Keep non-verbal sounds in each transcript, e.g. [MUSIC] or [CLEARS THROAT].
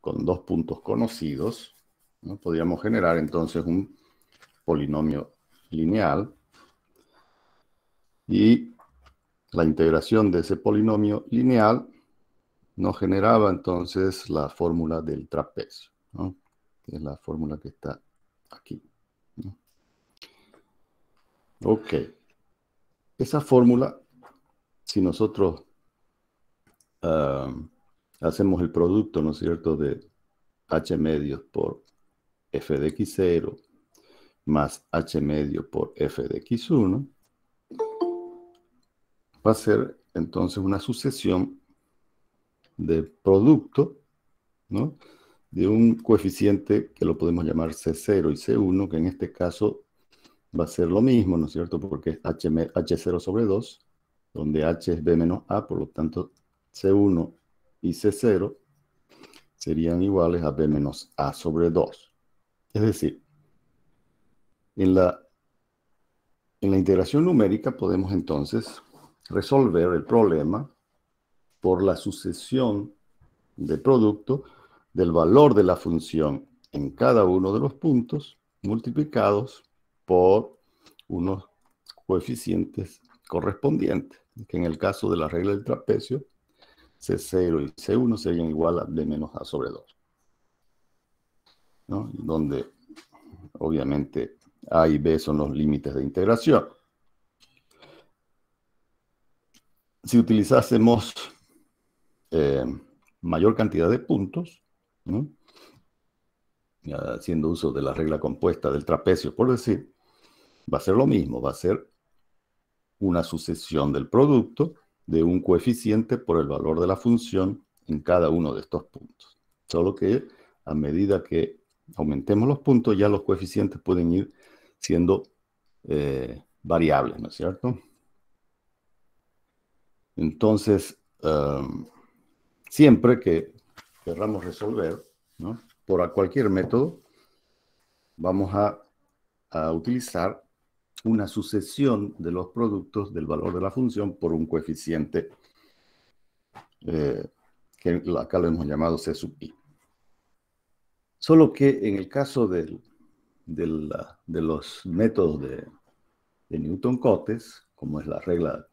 con dos puntos conocidos, podríamos generar entonces un polinomio lineal y la integración de ese polinomio lineal nos generaba entonces la fórmula del trapecio, que es la fórmula que está aquí. Ok. Esa fórmula, si nosotros ah, hacemos el producto, ¿no es cierto?, de h medios por f de x0 más h medio por f de x1, va a ser entonces una sucesión de producto, ¿no? De un coeficiente que lo podemos llamar C0 y C1, que en este caso va a ser lo mismo, ¿no es cierto? Porque es H, H0 sobre 2, donde H es B menos A, por lo tanto C1 y C0 serían iguales a B menos A sobre 2. Es decir, en la, en la integración numérica podemos entonces resolver el problema por la sucesión de producto del valor de la función en cada uno de los puntos multiplicados por unos coeficientes correspondientes, que en el caso de la regla del trapecio, C0 y C1 serían igual a B menos A sobre 2. Donde obviamente A y B son los límites de integración. Si utilizásemos eh, mayor cantidad de puntos, haciendo uso de la regla compuesta del trapecio, por decir, va a ser lo mismo, va a ser una sucesión del producto de un coeficiente por el valor de la función en cada uno de estos puntos. Solo que a medida que aumentemos los puntos, ya los coeficientes pueden ir siendo eh, variables, ¿no es cierto? Entonces, um, siempre que querramos resolver, por cualquier método, vamos a, a utilizar una sucesión de los productos del valor de la función por un coeficiente eh, que acá lo hemos llamado C sub i. Solo que en el caso de los métodos de, Newton-Cotes, como es la regla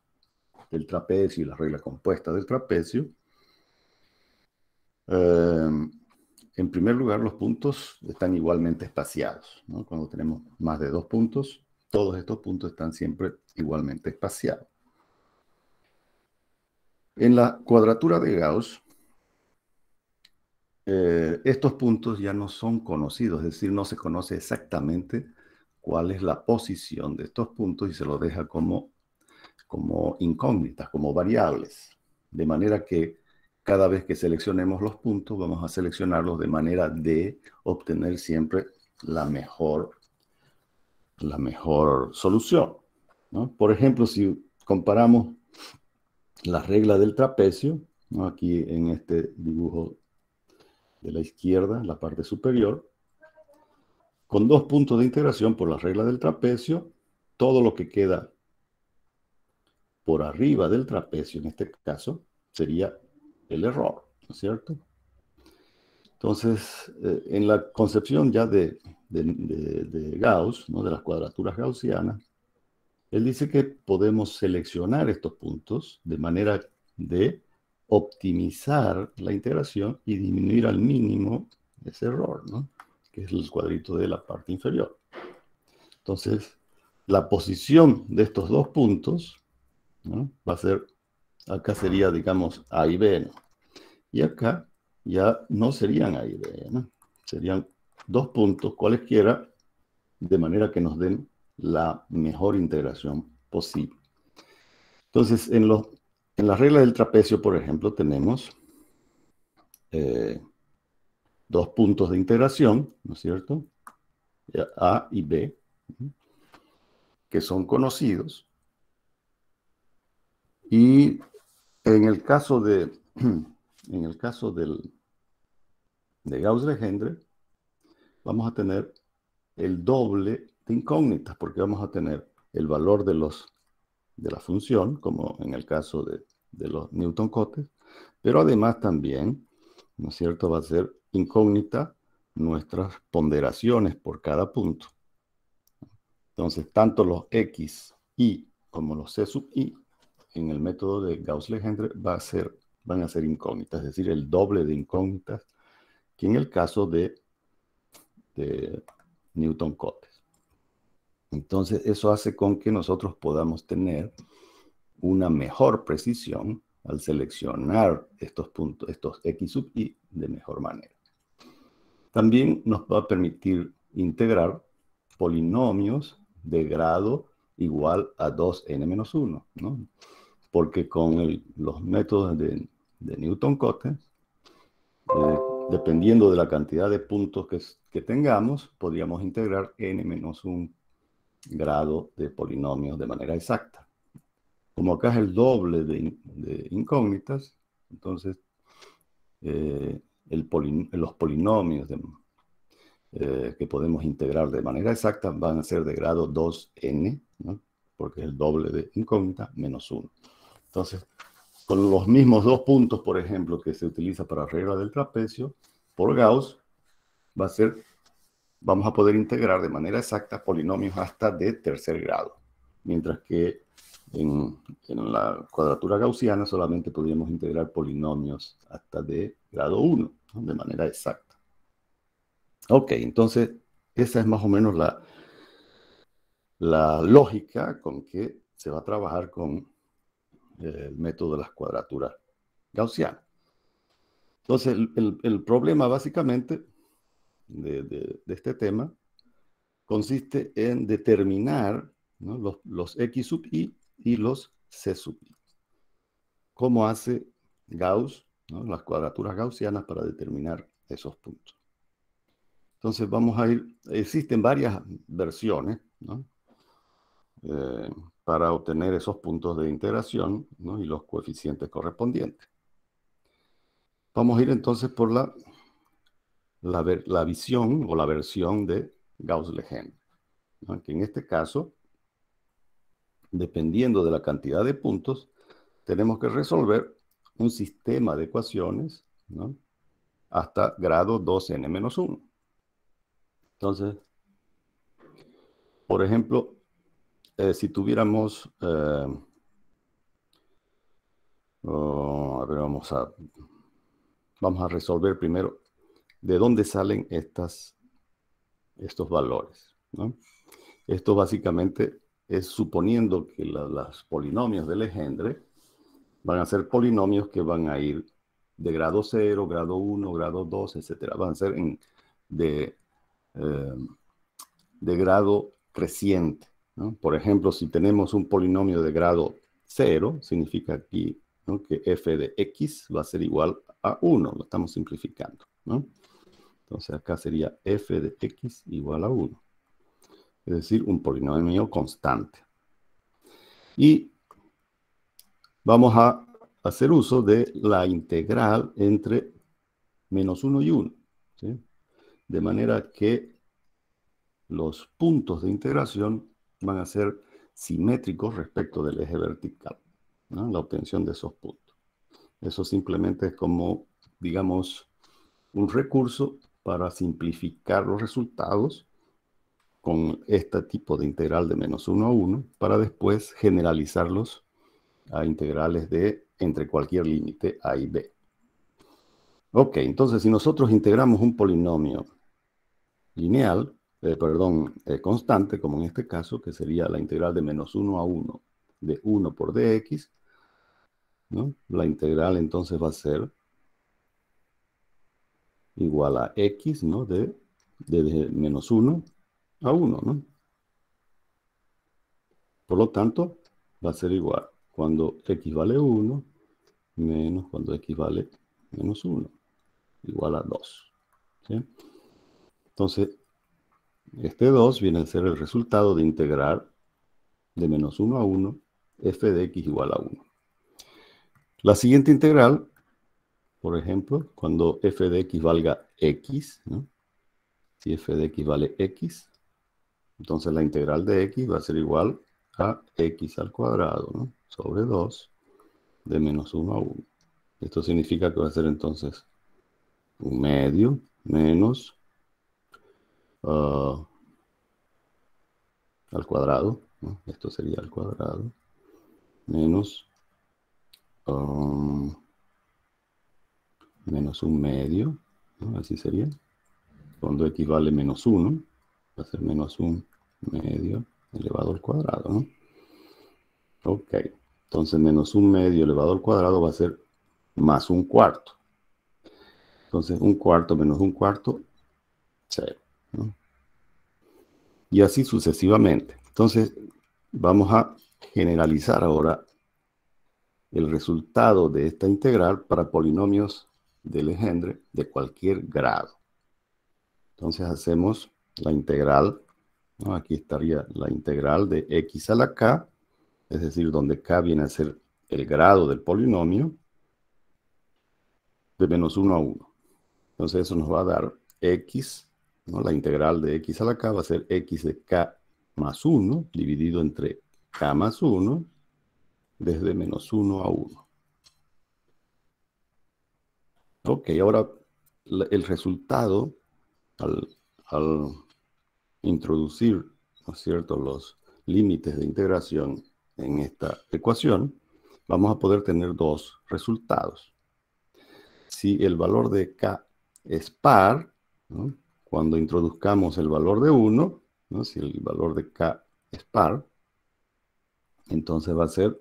del trapecio y la regla compuesta del trapecio, eh, en primer lugar, los puntos están igualmente espaciados. Cuando tenemos más de dos puntos, todos estos puntos están siempre igualmente espaciados. En la cuadratura de Gauss, eh, estos puntos ya no son conocidos, es decir, no se conoce exactamente cuál es la posición de estos puntos y se los deja como, como incógnitas, como variables. De manera que cada vez que seleccionemos los puntos, vamos a seleccionarlos de manera de obtener siempre la mejor la mejor solución. Por ejemplo, si comparamos la regla del trapecio, aquí en este dibujo de la izquierda, la parte superior, con dos puntos de integración por la regla del trapecio, todo lo que queda por arriba del trapecio, en este caso, sería el error, ¿no es cierto? Entonces, eh, en la concepción ya de, Gauss, ¿no? de las cuadraturas gaussianas, él dice que podemos seleccionar estos puntos de manera de optimizar la integración y disminuir al mínimo ese error, ¿no? que es el cuadrito de la parte inferior. Entonces, la posición de estos dos puntos va a ser, acá sería, digamos, A y B, ¿no? y acá ya no serían A y B, ¿no? serían dos puntos cualesquiera, de manera que nos den la mejor integración posible. Entonces, en, los, en la regla del trapecio, por ejemplo, tenemos eh, dos puntos de integración, ¿no es cierto? A y B, que son conocidos. Y en el caso de, [CLEARS THROAT] en el caso del, de Gauss-Legendre, vamos a tener el doble de incógnitas, porque vamos a tener el valor de, los, de la función, como en el caso de, los Newton-Cotes, pero además también ¿no es cierto? Va a ser incógnita nuestras ponderaciones por cada punto. Entonces, tanto los x, y como los c sub i en el método de Gauss-Legendre va van a ser incógnitas, es decir, el doble de incógnitas que en el caso de, de Newton-Cotes. Entonces, eso hace con que nosotros podamos tener una mejor precisión al seleccionar estos puntos, estos x sub i de mejor manera. También nos va a permitir integrar polinomios de grado igual a 2n-1, ¿no? Porque con los métodos de, Newton-Cotes, eh, dependiendo de la cantidad de puntos que, tengamos, podríamos integrar n-1 grado de polinomios de manera exacta. Como acá es el doble de, incógnitas, entonces eh, los polinomios eh, que podemos integrar de manera exacta van a ser de grado 2n, porque es el doble de incógnita menos 1. Entonces, con los mismos dos puntos, por ejemplo, que se utiliza para regla del trapecio, por Gauss, vamos a poder integrar de manera exacta polinomios hasta de tercer grado, mientras que en, la cuadratura gaussiana solamente podríamos integrar polinomios hasta de grado 1, de manera exacta. Ok, entonces esa es más o menos la, la lógica con que se va a trabajar con el método de las cuadraturas gaussianas. Entonces, el, problema básicamente de, este tema consiste en determinar los, los, x sub i y los C sub i. ¿Cómo hace Gauss, las cuadraturas gaussianas para determinar esos puntos? Entonces vamos a ir, existen varias versiones eh, para obtener esos puntos de integración y los coeficientes correspondientes. Vamos a ir entonces por la, la, la visión o la versión de Gauss-Legendre, que en este caso dependiendo de la cantidad de puntos, tenemos que resolver un sistema de ecuaciones hasta grado 2n-1. Entonces, por ejemplo, eh, si tuviéramos... Eh, oh, a ver, vamos a, vamos a resolver primero de dónde salen estas, estos valores. Esto básicamente es suponiendo que las polinomios de Legendre van a ser polinomios que van a ir de grado 0, grado 1, grado 2, etc. Van a ser de, eh, de grado creciente. Por ejemplo, si tenemos un polinomio de grado 0, significa aquí que f de x va a ser igual a 1. Lo estamos simplificando. Entonces acá sería f de x igual a 1 es decir, un polinomio constante. Y vamos a hacer uso de la integral entre menos 1 y 1. De manera que los puntos de integración van a ser simétricos respecto del eje vertical. La obtención de esos puntos. Eso simplemente es como, digamos, un recurso para simplificar los resultados con este tipo de integral de menos 1 a 1 para después generalizarlos a integrales de entre cualquier límite a y b. Ok, entonces si nosotros integramos un polinomio lineal, eh, perdón, eh, constante, como en este caso, que sería la integral de menos 1 a 1 de 1 por dx, ¿no? la integral entonces va a ser igual a x, ¿no? De, de menos 1 a 1, ¿no? Por lo tanto, va a ser igual cuando x vale 1 menos cuando x vale menos 1, igual a 2. Entonces, este 2 viene a ser el resultado de integrar de menos 1 a 1 f de x igual a 1. La siguiente integral, por ejemplo, cuando f de x valga x, si f de x vale x, entonces la integral de x va a ser igual a x al cuadrado, ¿no? Sobre 2 de menos 1 a 1. Esto significa que va a ser entonces un medio menos ah, al cuadrado, esto sería al cuadrado, menos, ah, menos un medio, así sería, cuando equivale menos 1, va a ser menos un medio elevado al cuadrado, ¿no? Ok, entonces menos un medio elevado al cuadrado va a ser más un cuarto. Entonces un cuarto menos un cuarto, cero. Y así sucesivamente. Entonces vamos a generalizar ahora el resultado de esta integral para polinomios de Legendre de cualquier grado. Entonces hacemos la integral, aquí estaría la integral de x a la k, es decir, donde k viene a ser el grado del polinomio, de menos 1 a 1. Entonces eso nos va a dar x, ¿no? la integral de x a la k va a ser x de k más 1, dividido entre k más 1, desde menos 1 a 1. Ok, ahora el resultado al, introducir, ¿no es cierto?, los límites de integración en esta ecuación, vamos a poder tener dos resultados. Si el valor de k es par, cuando introduzcamos el valor de 1, si el valor de k es par, entonces va a ser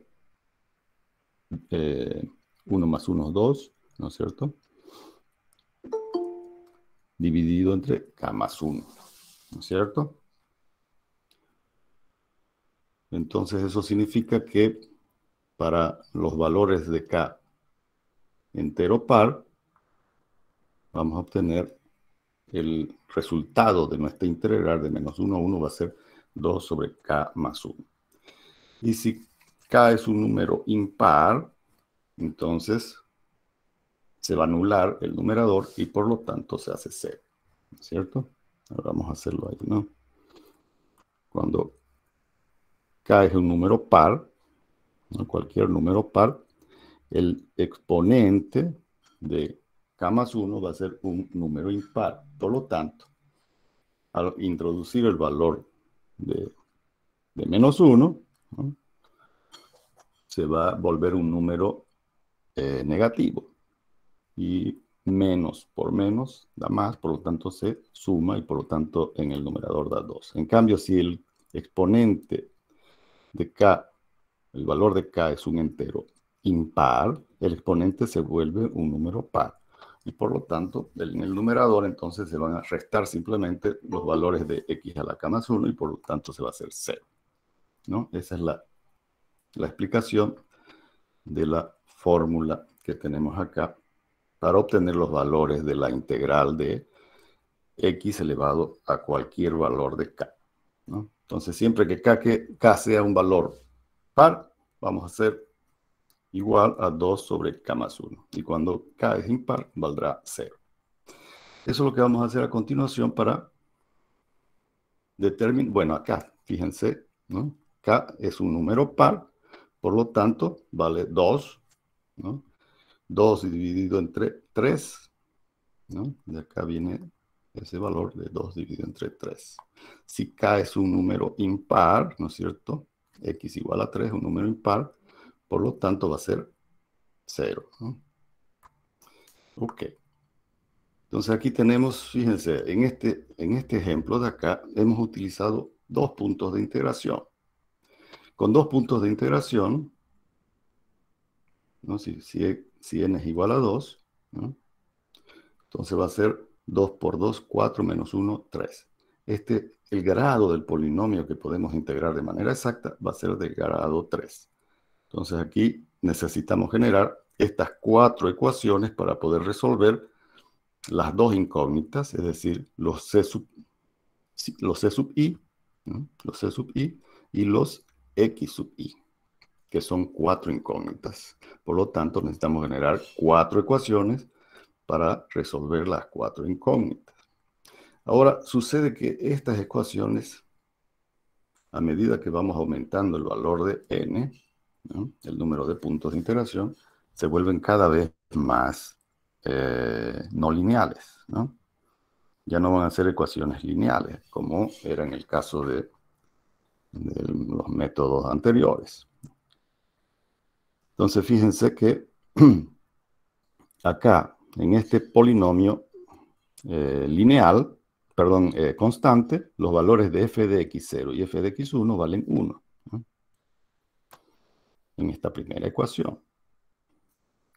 1 eh, más 1 es 2, ¿no es cierto? Dividido entre k más 1, ¿no es cierto? Entonces eso significa que para los valores de k entero par, vamos a obtener el resultado de nuestra integral de menos 1 a 1 va a ser 2 sobre k más 1. Y si k es un número impar, entonces se va a anular el numerador y por lo tanto se hace 0. ¿Cierto? Ahora vamos a hacerlo ahí, ¿no? Cuando k es un número par, cualquier número par, el exponente de k más 1 va a ser un número impar. Por lo tanto, al introducir el valor de, menos 1, se va a volver un número eh, negativo. Y menos por menos da más, por lo tanto se suma y por lo tanto en el numerador da 2. En cambio, si el exponente de k, el valor de k es un entero impar, el exponente se vuelve un número par y por lo tanto en el numerador entonces se van a restar simplemente los valores de x a la k más 1 y por lo tanto se va a hacer 0. ¿no? Esa es la, la explicación de la fórmula que tenemos acá para obtener los valores de la integral de x elevado a cualquier valor de k. ¿no? Entonces siempre que k, que k sea un valor par, vamos a hacer igual a 2 sobre k más 1. Y cuando k es impar, valdrá 0. Eso es lo que vamos a hacer a continuación para determinar, bueno, acá, fíjense, ¿no? k es un número par, por lo tanto, vale 2, ¿no? 2 dividido entre 3, ¿no? De acá viene ese valor de 2 dividido entre 3. Si k es un número impar, ¿no es cierto? x igual a 3, un número impar, por lo tanto, va a ser 0. Ok. Entonces aquí tenemos, fíjense, en este, en este ejemplo de acá hemos utilizado dos puntos de integración. Con dos puntos de integración, ¿no? si, si, n es igual a 2, entonces va a ser 2 por 2, 4 menos 1, 3. Este, el grado del polinomio que podemos integrar de manera exacta va a ser de grado 3. Entonces aquí necesitamos generar estas cuatro ecuaciones para poder resolver las dos incógnitas, es decir, los C sub, los C sub i, los C sub i y los X sub i, que son cuatro incógnitas. Por lo tanto, necesitamos generar cuatro ecuaciones para resolver las cuatro incógnitas. Ahora, sucede que estas ecuaciones, a medida que vamos aumentando el valor de n, el número de puntos de integración, se vuelven cada vez más eh, no lineales. Ya no van a ser ecuaciones lineales, como era en el caso de, los métodos anteriores. Entonces, fíjense que [CLEARS THROAT] acá, en este polinomio eh, lineal, perdón, eh, constante, los valores de f de x0 y f de x1 valen 1. En esta primera ecuación.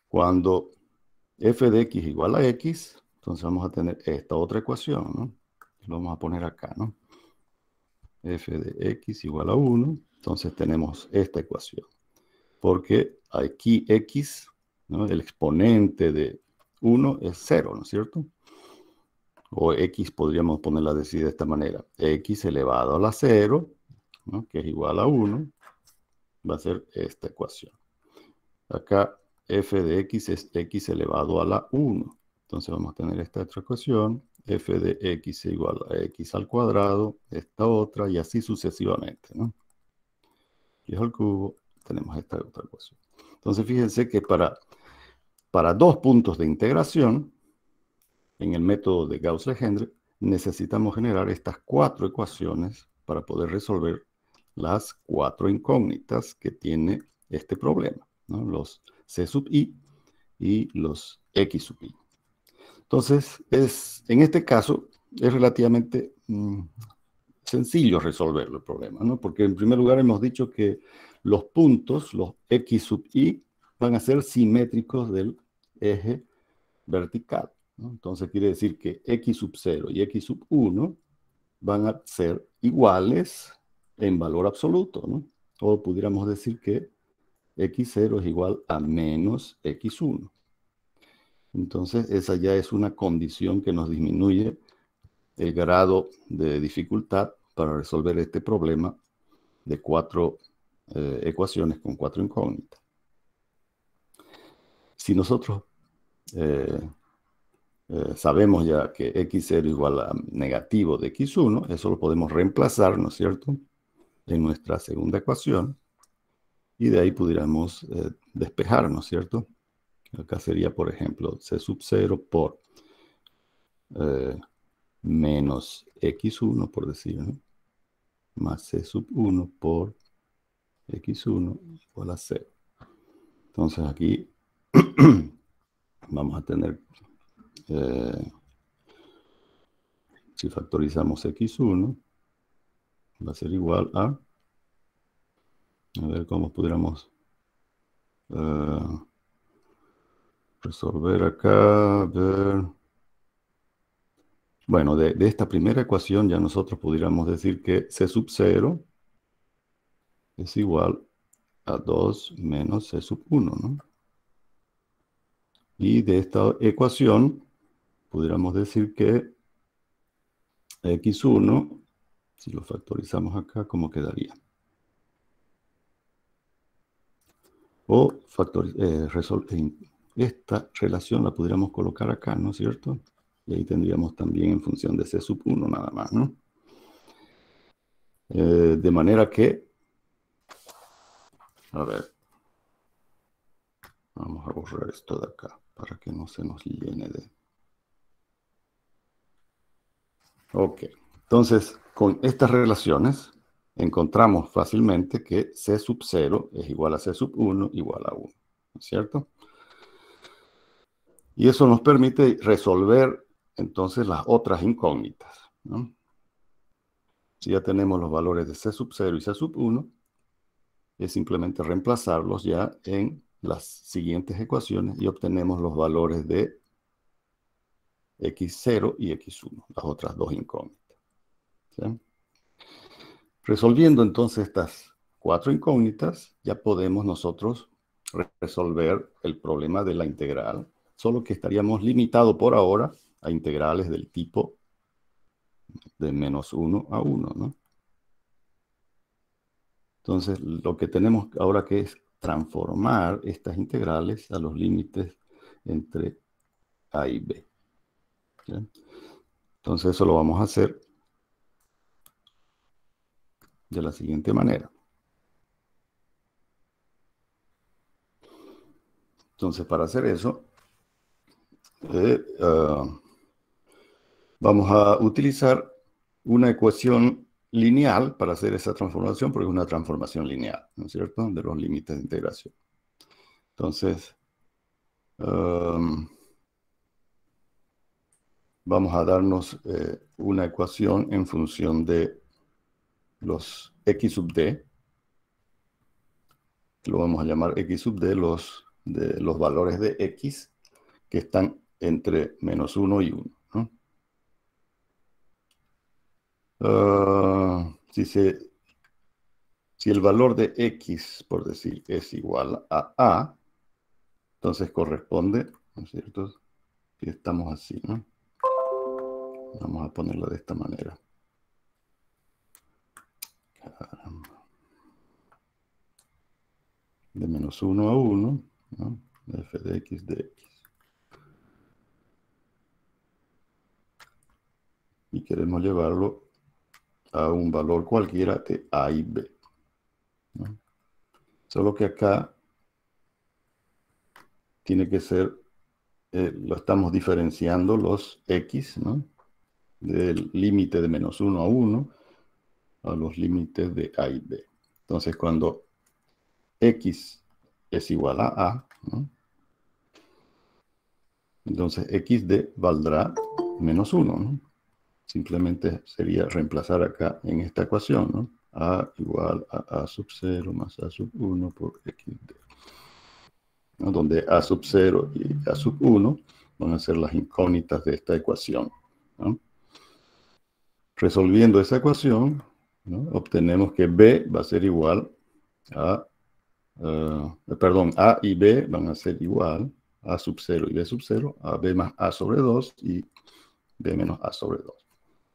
Cuando f de x igual a x, entonces vamos a tener esta otra ecuación, ¿no? Lo vamos a poner acá, ¿no? f de x igual a 1, entonces tenemos esta ecuación. Porque aquí x, ¿no? el exponente de 1 es 0, ¿no es cierto? O x podríamos ponerla así de esta manera. x elevado a la 0, ¿no? que es igual a 1, va a ser esta ecuación. Acá f de x es x elevado a la 1. Entonces vamos a tener esta otra ecuación, f de x igual a x al cuadrado, esta otra, y así sucesivamente. ¿no? Y al cubo, tenemos esta otra ecuación. Entonces fíjense que para, para dos puntos de integración, en el método de Gauss-Legendre, necesitamos generar estas cuatro ecuaciones para poder resolver las cuatro incógnitas que tiene este problema, los C sub i y los X sub i. Entonces, es, en este caso, es relativamente mm, sencillo resolver el problema, ¿no? Porque en primer lugar hemos dicho que los puntos, los X sub i, van a ser simétricos del eje vertical. Entonces quiere decir que X sub 0 y X sub 1 van a ser iguales en valor absoluto, ¿no? O pudiéramos decir que x0 es igual a menos x1. Entonces, esa ya es una condición que nos disminuye el grado de dificultad para resolver este problema de cuatro eh, ecuaciones con cuatro incógnitas. Si nosotros eh, eh, sabemos ya que x0 igual a negativo de x1, eso lo podemos reemplazar, ¿no es cierto?, en nuestra segunda ecuación y de ahí pudiéramos eh, despejar, ¿no es cierto? Acá sería, por ejemplo, C sub 0 por eh, menos X1, por decir, ¿no? más C sub 1 por X1 igual a 0. Entonces aquí [CLEARS THROAT] vamos a tener, eh, si factorizamos X1, va a ser igual a a ver cómo pudiéramos eh, resolver acá. Ver. Bueno, de, esta primera ecuación ya nosotros pudiéramos decir que C sub 0 es igual a 2 menos C sub 1, ¿no? Y de esta ecuación pudiéramos decir que x1, si lo factorizamos acá, ¿cómo quedaría? O factor, eh, esta relación la pudiéramos colocar acá, ¿no es cierto? Y ahí tendríamos también en función de C sub 1 nada más, ¿no? Eh, de manera que, a ver, vamos a borrar esto de acá para que no se nos llene de... Ok, entonces con estas relaciones encontramos fácilmente que C sub 0 es igual a C sub 1 igual a 1, ¿no es cierto? Y eso nos permite resolver entonces las otras incógnitas. Si ya tenemos los valores de C sub 0 y C sub 1, es simplemente reemplazarlos ya en las siguientes ecuaciones y obtenemos los valores de x0 y x1, las otras dos incógnitas. Resolviendo entonces estas cuatro incógnitas, ya podemos nosotros resolver el problema de la integral, solo que estaríamos limitados por ahora a integrales del tipo de menos 1 a 1, ¿no? Entonces, lo que tenemos ahora que es transformar estas integrales a los límites entre A y B. Entonces, eso lo vamos a hacer de la siguiente manera. Entonces, para hacer eso, eh, ah, vamos a utilizar una ecuación lineal para hacer esa transformación, porque es una transformación lineal, ¿no es cierto?, de los límites de integración. Entonces, um, vamos a darnos eh, una ecuación en función de los x sub d, lo vamos a llamar x sub d, los, de los valores de x que están entre menos 1 y 1. Ah, si, si el valor de x, por decir, es igual a a, entonces corresponde, ¿no es cierto? Si estamos así, ¿no? Vamos a ponerlo de esta manera. De menos 1 a 1, ¿no? f de x de x. Y queremos llevarlo a un valor cualquiera de A y B. Solo que acá tiene que ser, eh, lo estamos diferenciando los X, ¿no? Del límite de menos 1 a 1 a los límites de A y B. Entonces, cuando X es igual a A, entonces XD valdrá menos 1, ¿no? simplemente sería reemplazar acá en esta ecuación, ¿no? A igual a A sub 0 más A sub 1 por XD. ¿no? Donde A sub 0 y A sub 1 van a ser las incógnitas de esta ecuación. ¿no? Resolviendo esa ecuación, ¿no? obtenemos que B va a ser igual a, uh, perdón, A y B van a ser igual a sub 0 y B sub 0, a B más A sobre 2 y B menos A sobre 2.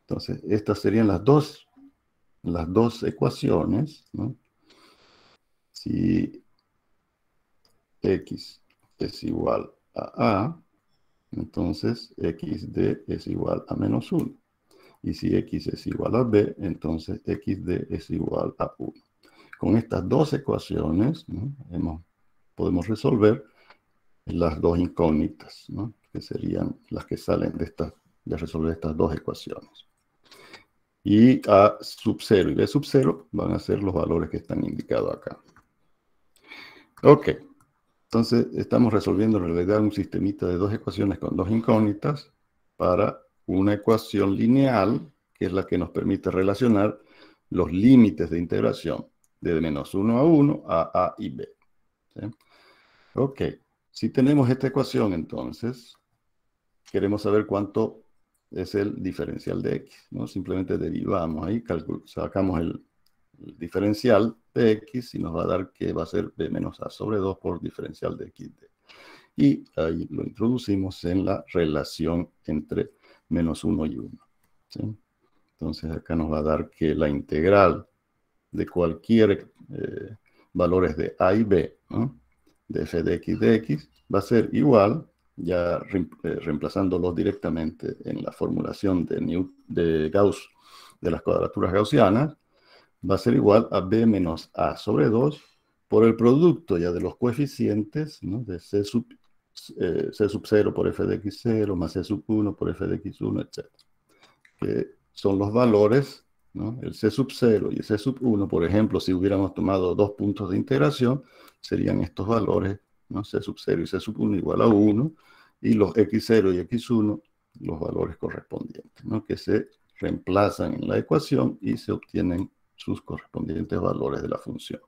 Entonces, estas serían las dos, las dos ecuaciones. ¿no? Si x es igual a a, entonces xd es igual a menos 1. Y si x es igual a b, entonces xd es igual a 1. Con estas dos ecuaciones podemos resolver las dos incógnitas, ¿no? que serían las que salen de, esta, de resolver estas dos ecuaciones. Y A sub 0 y B sub 0 van a ser los valores que están indicados acá. Ok. Entonces, estamos resolviendo en realidad un sistemita de dos ecuaciones con dos incógnitas para una ecuación lineal, que es la que nos permite relacionar los límites de integración de menos 1 a 1 a A y B. Ok. Si tenemos esta ecuación, entonces, queremos saber cuánto es el diferencial de x. ¿no? Simplemente derivamos ahí, sacamos el, diferencial de x y nos va a dar que va a ser b menos a sobre 2 por diferencial de x. Y ahí lo introducimos en la relación entre menos 1 y 1. Entonces acá nos va a dar que la integral de cualquier eh, valores de a y b, de f de x de x, va a ser igual ya eh, reemplazándolos directamente en la formulación de, de Gauss de las cuadraturas gaussianas, va a ser igual a b menos a sobre 2 por el producto ya de los coeficientes de c sub, eh, c sub 0 por f de x0 más c sub 1 por f de x1, etc. Que son los valores, el c sub 0 y el c sub 1, por ejemplo, si hubiéramos tomado dos puntos de integración, serían estos valores ¿no? C sub 0 y C sub 1 igual a 1, y los X0 y X1, los valores correspondientes, ¿no? que se reemplazan en la ecuación y se obtienen sus correspondientes valores de la función.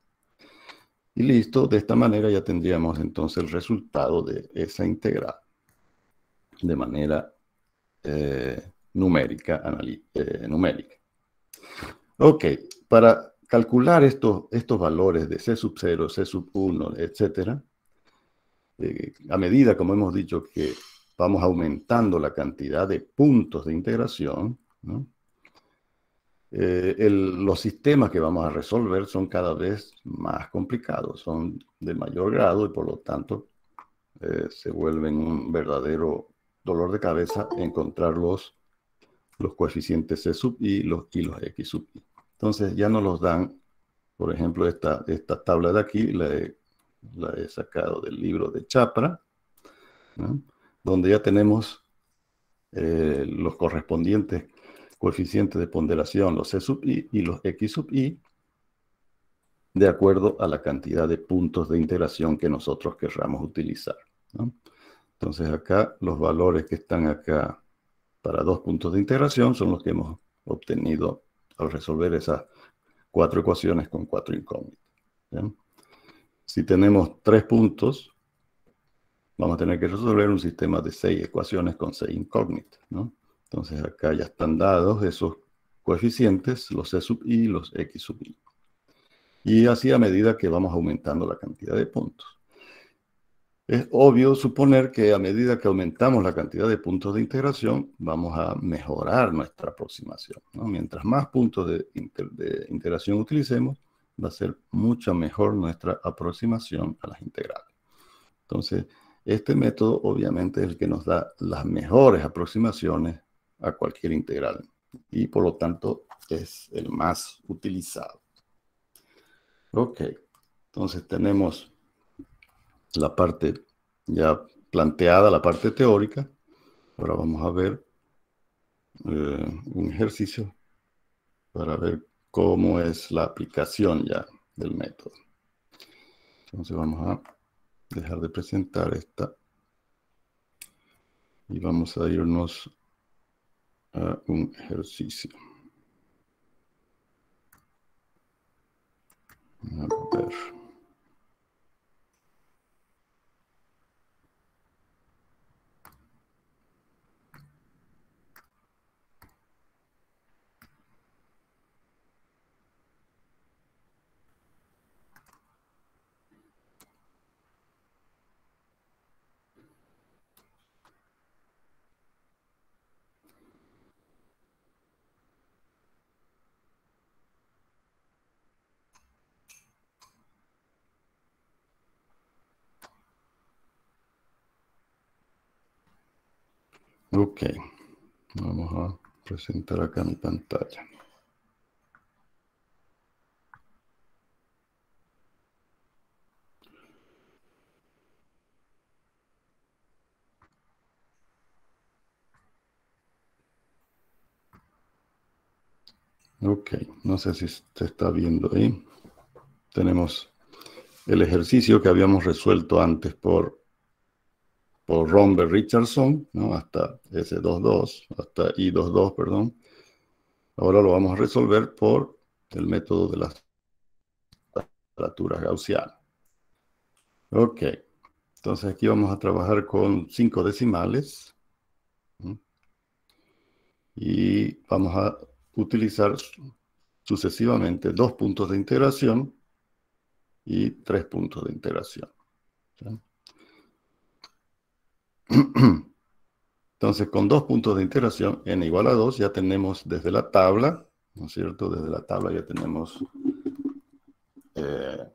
Y listo, de esta manera ya tendríamos entonces el resultado de esa integral de manera eh, numérica, eh, numérica. Ok, para calcular estos, estos valores de C sub 0, C sub 1, etcétera, eh, a medida, como hemos dicho, que vamos aumentando la cantidad de puntos de integración, eh, los sistemas que vamos a resolver son cada vez más complicados, son de mayor grado y por lo tanto eh, se vuelven un verdadero dolor de cabeza encontrar los, coeficientes C sub i los, y los x sub i. Entonces ya no los dan, por ejemplo, esta, esta tabla de aquí, la la he sacado del libro de Chapra, donde ya tenemos eh, los correspondientes coeficientes de ponderación, los C sub i y los X sub i, de acuerdo a la cantidad de puntos de integración que nosotros querramos utilizar. Entonces acá los valores que están acá para dos puntos de integración son los que hemos obtenido al resolver esas cuatro ecuaciones con cuatro incógnitas. Si tenemos tres puntos, vamos a tener que resolver un sistema de seis ecuaciones con seis incógnitas. Entonces acá ya están dados esos coeficientes, los C sub i y los X sub i. Y así a medida que vamos aumentando la cantidad de puntos. Es obvio suponer que a medida que aumentamos la cantidad de puntos de integración, vamos a mejorar nuestra aproximación. Mientras más puntos de, integración utilicemos, va a ser mucho mejor nuestra aproximación a las integrales. Entonces, este método obviamente es el que nos da las mejores aproximaciones a cualquier integral y por lo tanto es el más utilizado. Ok, entonces tenemos la parte ya planteada, la parte teórica. Ahora vamos a ver eh, un ejercicio para ver cómo es la aplicación ya del método. Entonces vamos a dejar de presentar esta y vamos a irnos a un ejercicio. A ver. Ok, vamos a presentar acá mi pantalla. Ok, no sé si se está viendo ahí. Tenemos el ejercicio que habíamos resuelto antes por por Romberg Richardson, ¿no? hasta S22, hasta I22, perdón. Ahora lo vamos a resolver por el método de las cuadraturas gaussianas. Ok, entonces aquí vamos a trabajar con cinco decimales. Y vamos a utilizar sucesivamente dos puntos de integración y tres puntos de integración. Entonces, con dos puntos de integración, n igual a 2, ya tenemos desde la tabla, ¿no es cierto? Desde la tabla ya tenemos eh,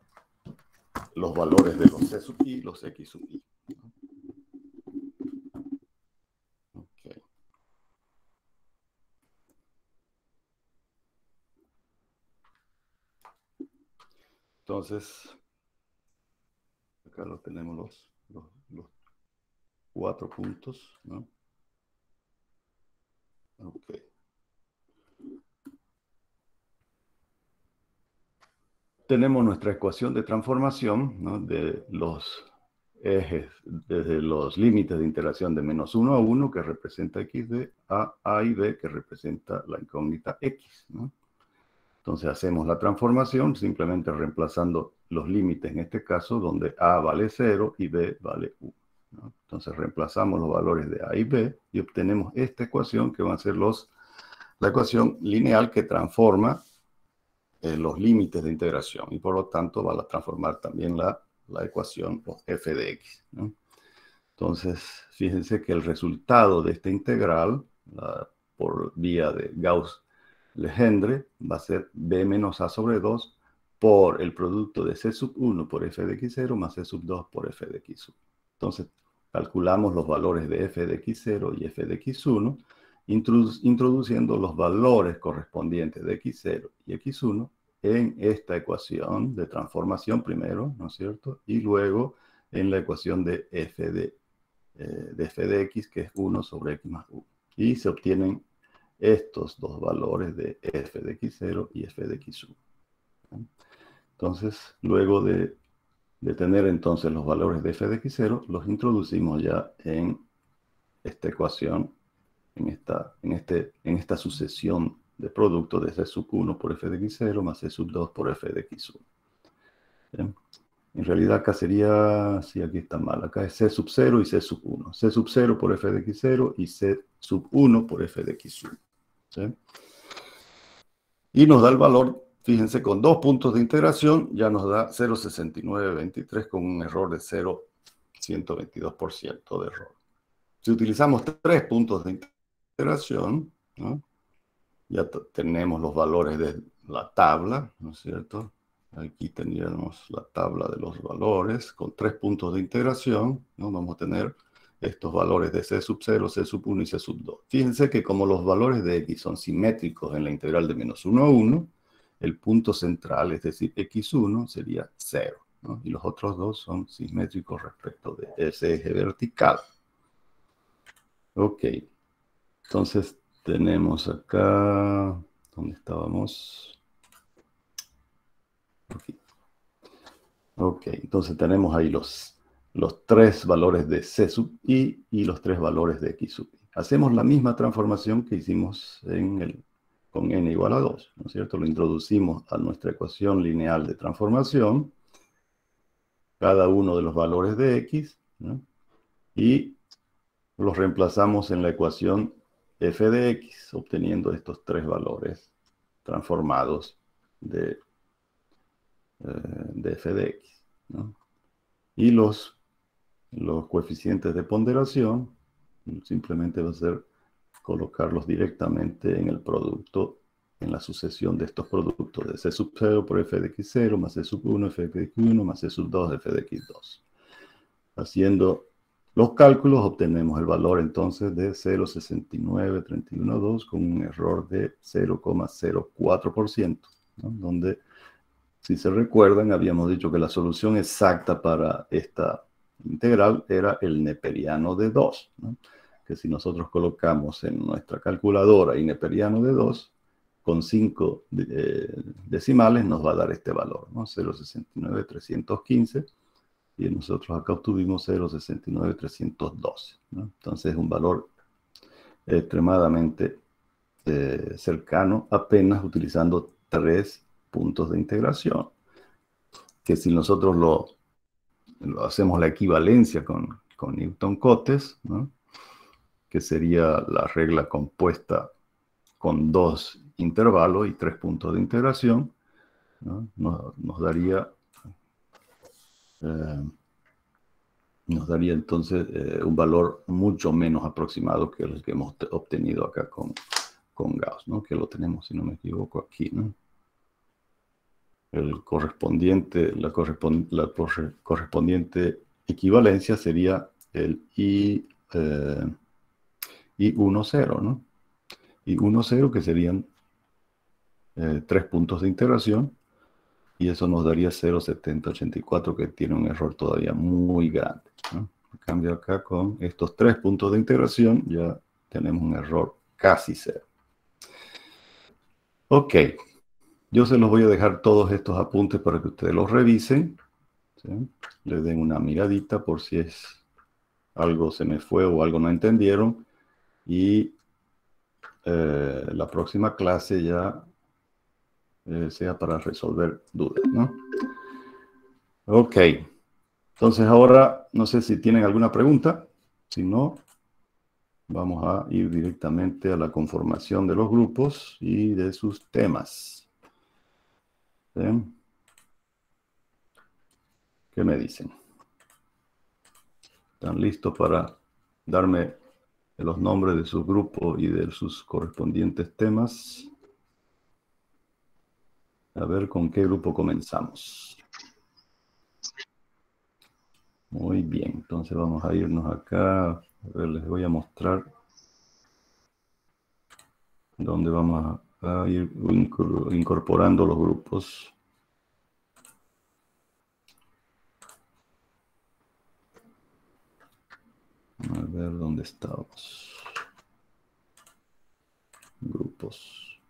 los valores de los C sub i y los X sub i. Entonces, acá lo tenemos los, cuatro puntos, ¿no? Ok. Tenemos nuestra ecuación de transformación ¿no? de los ejes, desde los límites de interacción de menos 1 a 1, que representa x de a, a y b, que representa la incógnita x. Entonces hacemos la transformación simplemente reemplazando los límites, en este caso, donde a vale 0 y b vale 1. Entonces reemplazamos los valores de A y B y obtenemos esta ecuación que va a ser los, la ecuación lineal que transforma eh, los límites de integración y por lo tanto va a transformar también la, la ecuación f de x. Entonces, fíjense que el resultado de esta integral por vía de Gauss-Legendre va a ser b menos a sobre 2 por el producto de c sub 1 por f de x0 más c sub 2 por f de x1. Entonces, calculamos los valores de f de x0 y f de x1, introduciendo los valores correspondientes de x0 y x1 en esta ecuación de transformación primero, ¿no es cierto? Y luego en la ecuación de f de eh, de f de x, que es 1 sobre x más 1. Y se obtienen estos dos valores de f de x0 y f de x1. Entonces, luego de, tener entonces los valores de f de x0, los introducimos ya en esta ecuación, en esta, en este, en esta sucesión de producto de c sub 1 por f de x0 más c sub 2 por f de x1. En realidad acá sería, sí, aquí está mal, acá es C sub 0 y C sub 1. C sub 0 por f de x0 y C sub 1 por f de x1. Y nos da el valor, fíjense, con dos puntos de integración ya nos da 0,6923 con un error de 0,122% de error. Si utilizamos tres puntos de integración, ya tenemos los valores de la tabla, ¿no es cierto? Aquí teníamos la tabla de los valores con tres puntos de integración. ¿no? Vamos a tener estos valores de C sub 0, C sub 1 y C sub 2. Fíjense que como los valores de X son simétricos en la integral de menos 1 a 1, el punto central, es decir, X1, sería 0. ¿no? Y los otros dos son simétricos respecto de ese eje vertical. Ok. Entonces tenemos acá, ¿dónde estábamos? Ok, entonces tenemos ahí los, los tres valores de C sub i y los tres valores de x sub i. Hacemos la misma transformación que hicimos en el, con n igual a 2, ¿no es cierto? Lo introducimos a nuestra ecuación lineal de transformación, cada uno de los valores de x, y los reemplazamos en la ecuación f de x, obteniendo estos tres valores transformados de eh, de f de x. Y los, los coeficientes de ponderación simplemente va a ser colocarlos directamente en el producto, en la sucesión de estos productos de C sub 0 por f de x0 más C sub 1 f de x1 más C sub 2 f de x2. Haciendo los cálculos obtenemos el valor entonces de 0,69312 con un error de 0,04%, donde si se recuerdan, habíamos dicho que la solución exacta para esta integral era el neperiano de 2, si nosotros colocamos en nuestra calculadora y neperiano de 2, con 5 eh, decimales nos va a dar este valor, ¿no? 0,69315, y nosotros acá obtuvimos 0,69312. Entonces es un valor extremadamente eh, cercano, apenas utilizando tres puntos de integración, que si nosotros lo, hacemos la equivalencia con, con Newton-Cotes, que sería la regla compuesta con dos intervalos y tres puntos de integración, nos, daría eh, nos daría entonces eh, un valor mucho menos aproximado que el que hemos obtenido acá con, con Gauss, ¿no? que lo tenemos, si no me equivoco, aquí. ¿no? el correspondiente, la, correspondiente equivalencia sería el I, eh, I10, ¿no? I10 que serían eh, tres puntos de integración y eso nos daría 0,7084 que tiene un error todavía muy grande. En cambio acá con estos tres puntos de integración ya tenemos un error casi cero. Ok, yo se los voy a dejar todos estos apuntes para que ustedes los revisen. Le den una miradita por si es algo se me fue o algo no entendieron. Y eh, la próxima clase ya eh, sea para resolver dudas, ¿no? Ok. Entonces ahora, no sé si tienen alguna pregunta. Si no, vamos a ir directamente a la conformación de los grupos y de sus temas. ¿Qué me dicen? ¿Están listos para darme los nombres de su grupo y de sus correspondientes temas? A ver con qué grupo comenzamos. Muy bien, entonces vamos a irnos acá. A ver, les voy a mostrar dónde vamos a ir incorporando los grupos. Ver dónde estamos. Grupos.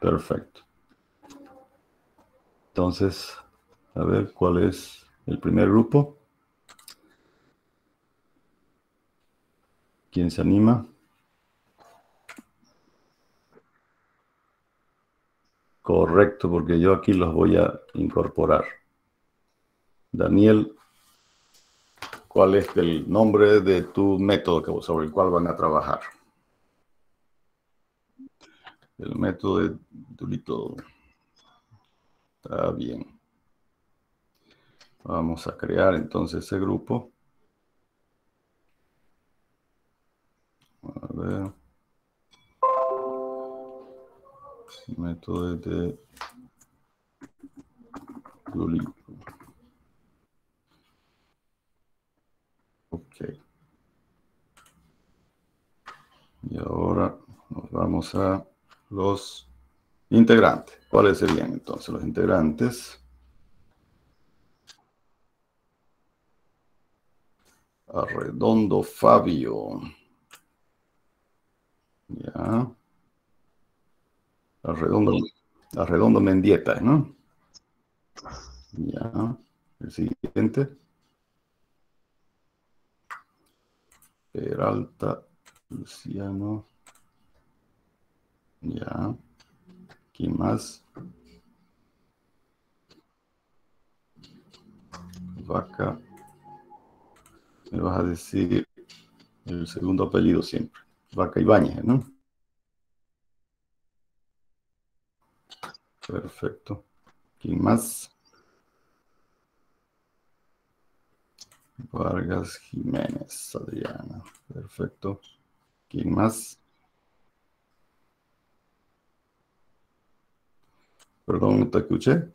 Perfecto. Entonces, a ver cuál es el primer grupo. ¿Quién se anima? Correcto, porque yo aquí los voy a incorporar. Daniel, ¿cuál es el nombre de tu método sobre el cual van a trabajar? El método de Dulito. Está bien. Vamos a crear entonces ese grupo. A ver. método de Dulito. Ok. Y ahora nos vamos a los integrantes. ¿Cuáles serían entonces los integrantes? Arredondo Fabio. Ya. Arredondo, Arredondo Mendieta, ¿no? Ya. El siguiente. Peralta, Luciano. Ya. ¿Quién más? Vaca. Me vas a decir el segundo apellido siempre. Vaca Ibáñez, ¿no? Perfecto. ¿Quién más? Vargas Jiménez, Adriana. Perfecto. ¿Quién más? Perdón, no te escuché.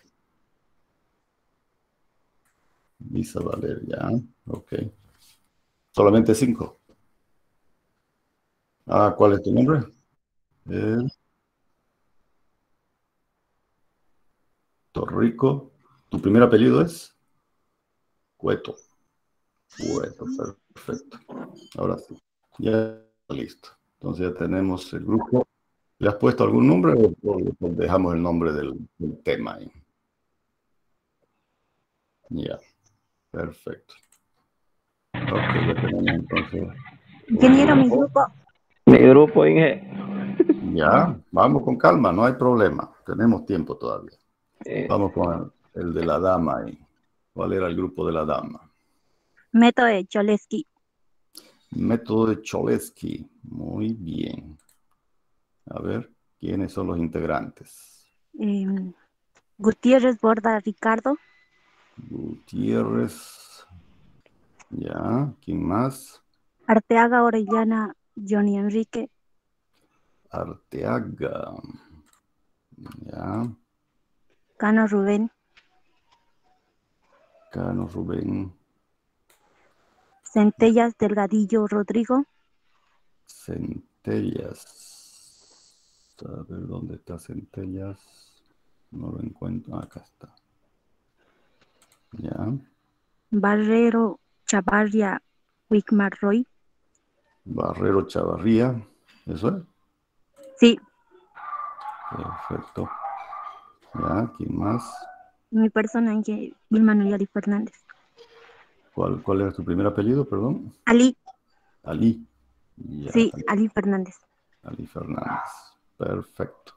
Visa Valeria. Ok. Solamente cinco. Ah, ¿cuál es tu nombre? Torrico. ¿Tu primer apellido es? Cueto. Cueto, perfecto. Ahora sí. Ya listo. Entonces ya tenemos el grupo. ¿Le has puesto algún nombre o, dejamos el nombre del, tema ahí? Ya, perfecto. Ok, ya tenemos entonces. Ingeniero, mi grupo. Mi grupo, Inge. Ya, vamos con calma, no hay problema. Tenemos tiempo todavía. Eh, Vamos con el, de la dama ahí. ¿Cuál era el grupo de la dama? Método de Cholesky. Método de Cholesky. Muy bien. A ver, ¿quiénes son los integrantes? Em, Gutiérrez Borda Ricardo. Gutiérrez. Ya, ¿quién más? Arteaga Orellana Johnny Enrique. Arteaga. Ya. Cano Rubén. Cano Rubén. Centellas Delgadillo Rodrigo. Centellas. A ver dónde está Centellas. No lo encuentro. Acá está. Ya. Barrero Chavarria Wigmar Roy. Barrero Chavarría. ¿Eso es? Sí, Perfecto. Ya, ¿quién más? mi personaje Vilma Nuyari Fernández. ¿Cuál, ¿Cuál era tu primer apellido, perdón? Ali, Ali. Ya, sí, Ali Fernández. Ali Fernández. Perfecto.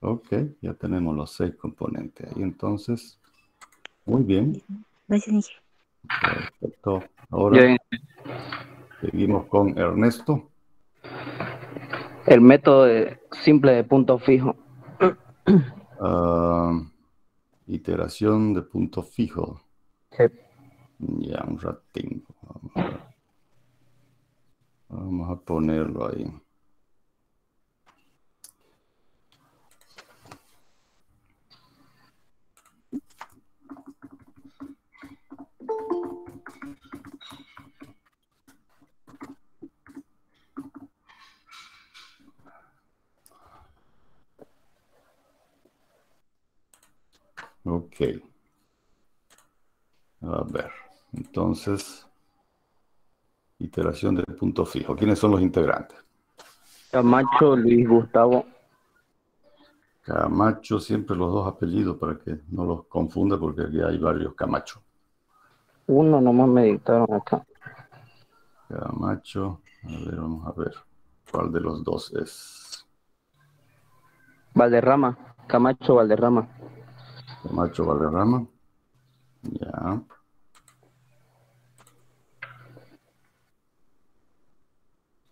Ok, ya tenemos los seis componentes ahí entonces. Muy bien. Gracias, Inge. Perfecto. Ahora yo, seguimos con Ernesto. el método de- simple de punto fijo. Ah, iteración de punto fijo. Sí. Ya, un ratín. Vamos a, vamos a ponerlo ahí. Ok. A ver, entonces, Iteración del punto fijo. ¿Quiénes son los integrantes? Camacho, Luis Gustavo. Camacho, siempre los dos apellidos para que no los confunda porque aquí hay varios Camacho. Uno nomás me dictaron acá. Camacho, a ver, vamos a ver. ¿Cuál de los dos es? Valderrama. Camacho Valderrama. Camacho Valderrama. Ya.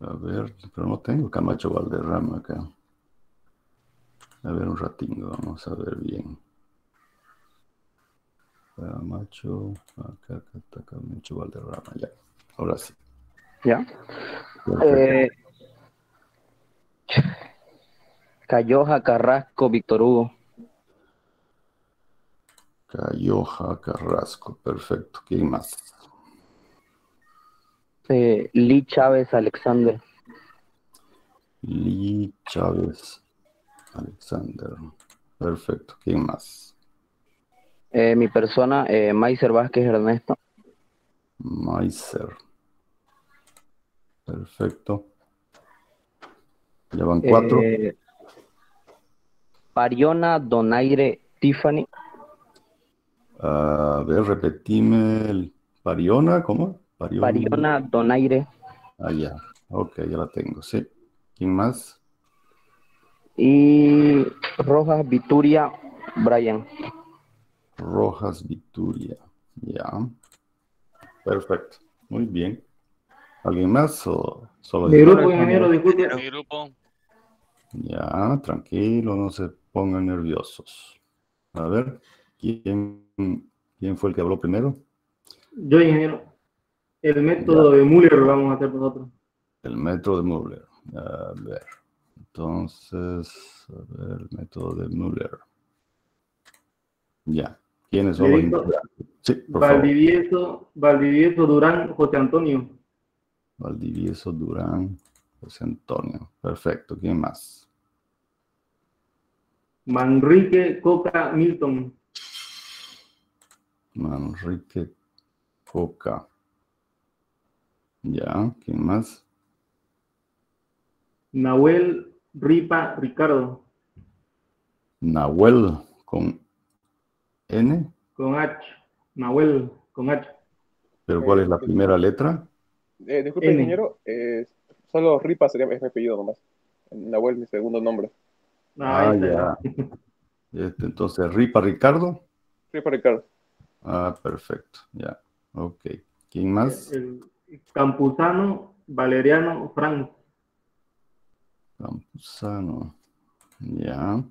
A ver, pero no tengo Camacho Valderrama acá. A ver un ratito, vamos a ver bien. Camacho, acá, acá está Camacho Valderrama, ya. Ahora sí. ¿Ya? Eh, Cayoja, Carrasco, Víctor Hugo. Cayoja Carrasco, perfecto. ¿Quién más? Eh, Lee Chávez, Alexander. Lee Chávez Alexander. Perfecto. ¿Quién más? Eh, mi persona, eh, Maiser Vázquez Ernesto. Maiser. Perfecto. Ya van cuatro. Eh, Pariona, Donaire, Tiffany. A ver, repetime el Pariona, ¿cómo? Pariona. Pariona, Donaire. Ah, ya. Ok, ya la tengo, sí. ¿Quién más? Y Rojas, Vituria, Brian. Rojas Victoria. Ya. Perfecto. Muy bien. ¿Alguien más o solo Mi grupo, ingeniero, disculpe. Mi grupo, Ya, tranquilo, no se pongan nerviosos. A ver, ¿quién, quién fue el que habló primero? Yo, ingeniero. El método de Muller vamos a hacer nosotros. El método de Müller. A ver, entonces, a ver, el método de Müller. Ya, ¿quiénes son los integrantes? Sí, por favor. Valdivieso, Valdivieso, Durán, José Antonio. Valdivieso, Durán, José Antonio. Perfecto, ¿quién más? Manrique, Coca, Milton. Manrique Coca. Ya, ¿quién más? Nahuel, Ripa, Ricardo. Nahuel con N, Con H. Nahuel, con H. pero ¿cuál es la primera letra? Eh, disculpe, N. ingeniero, eh, solo Ripa sería es mi apellido nomás. Nahuel, mi segundo nombre. Ah, está. ya. Este, entonces, Ripa Ricardo. Ripa Ricardo. Ah, perfecto, ya. Ok. ¿Quién más? El Campuzano, Valeriano, Frank. Campuzano. Ya.